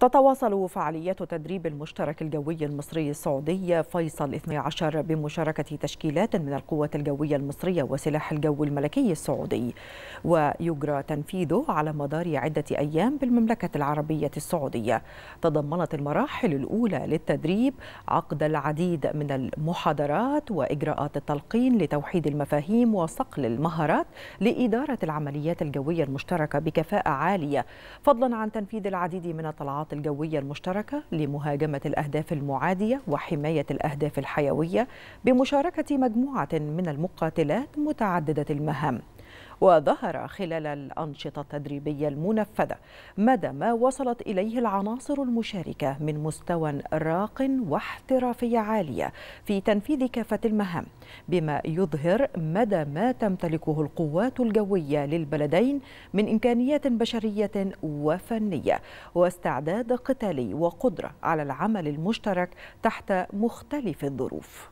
تتواصل فعاليات تدريب المشترك الجوي المصري السعودي فيصل 12 بمشاركة تشكيلات من القوات الجوية المصرية وسلاح الجو الملكي السعودي. ويجرى تنفيذه على مدار عدة أيام بالمملكة العربية السعودية. تضمنت المراحل الأولى للتدريب عقد العديد من المحاضرات وإجراءات التلقين لتوحيد المفاهيم وصقل المهارات لإدارة العمليات الجوية المشتركة بكفاءة عالية. فضلا عن تنفيذ العديد من الطلعات الجوية المشتركة لمهاجمة الأهداف المعادية وحماية الأهداف الحيوية بمشاركة مجموعة من المقاتلات متعددة المهام. وظهر خلال الأنشطة التدريبية المنفذة مدى ما وصلت إليه العناصر المشاركة من مستوى راق واحترافية عالية في تنفيذ كافة المهام بما يظهر مدى ما تمتلكه القوات الجوية للبلدين من إمكانيات بشرية وفنية واستعداد قتالي وقدرة على العمل المشترك تحت مختلف الظروف.